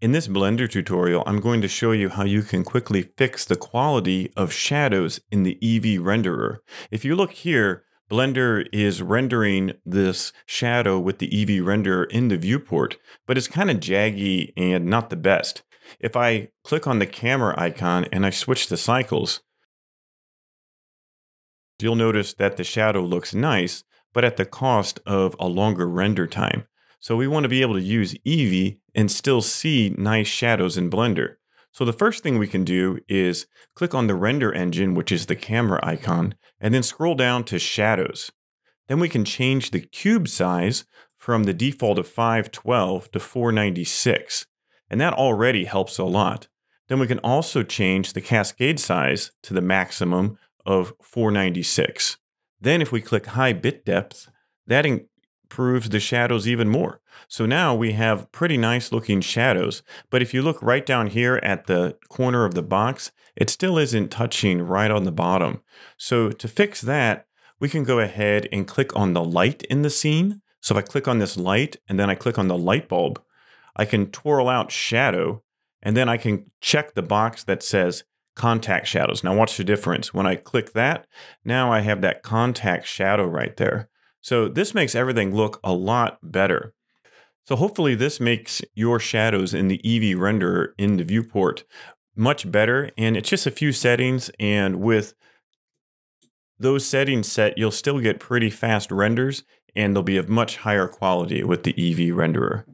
In this Blender tutorial, I'm going to show you how you can quickly fix the quality of shadows in the Eevee renderer. If you look here, Blender is rendering this shadow with the Eevee renderer in the viewport, but it's kind of jaggy and not the best. If I click on the camera icon and I switch to cycles, you'll notice that the shadow looks nice, but at the cost of a longer render time. So we want to be able to use Eevee and still see nice shadows in Blender. So the first thing we can do is click on the render engine, which is the camera icon, and then scroll down to shadows. Then we can change the cube size from the default of 512 to 496. And that already helps a lot. Then we can also change the cascade size to the maximum of 496. Then if we click high bit depth, that improves the shadows even more. So now we have pretty nice looking shadows, but if you look right down here at the corner of the box, it still isn't touching right on the bottom. So to fix that, we can go ahead and click on the light in the scene. So if I click on this light and then I click on the light bulb, I can twirl out shadow and then I can check the box that says contact shadows. Now watch the difference. When I click that, now I have that contact shadow right there. So this makes everything look a lot better. So hopefully this makes your shadows in the Eevee renderer in the viewport much better. And it's just a few settings. And with those settings set, you'll still get pretty fast renders and they'll be of much higher quality with the Eevee renderer.